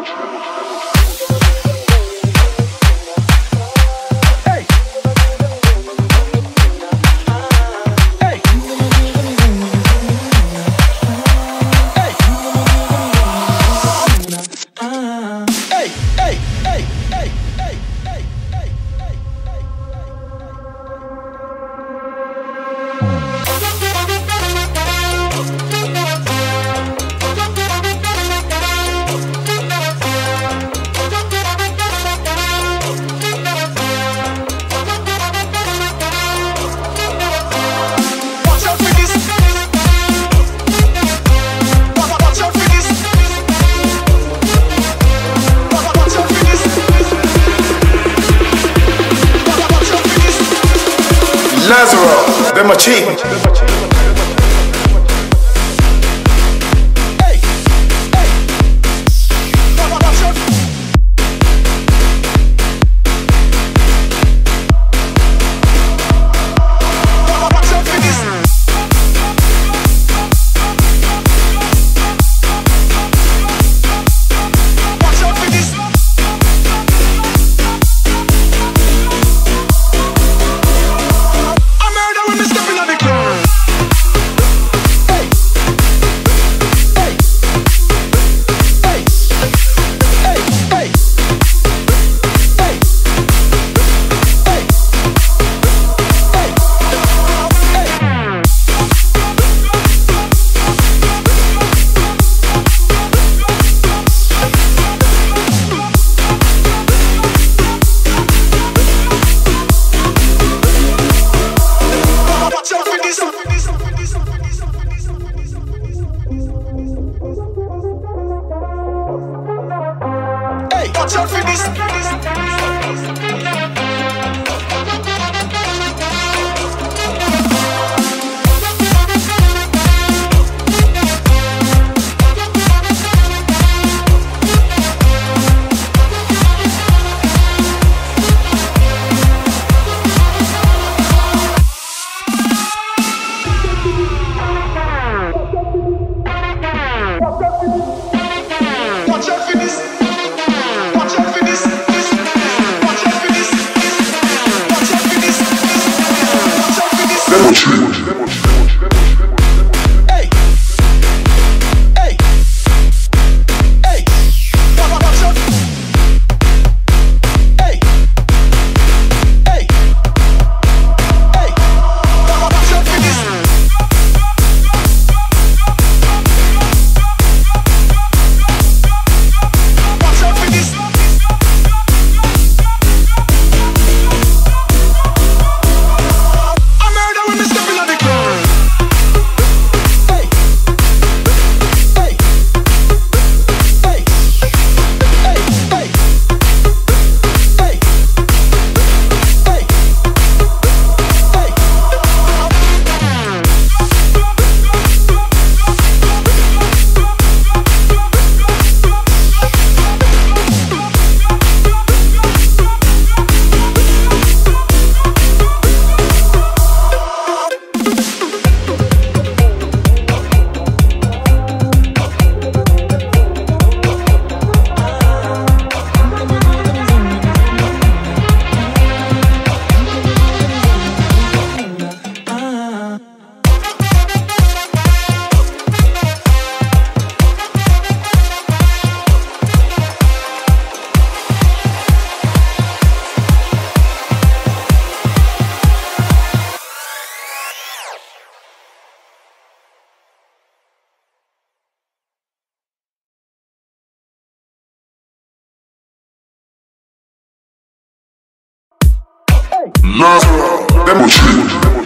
Revolution. Lazaro, my Machine. Watch out for this. Hatred. Hey. Nah, that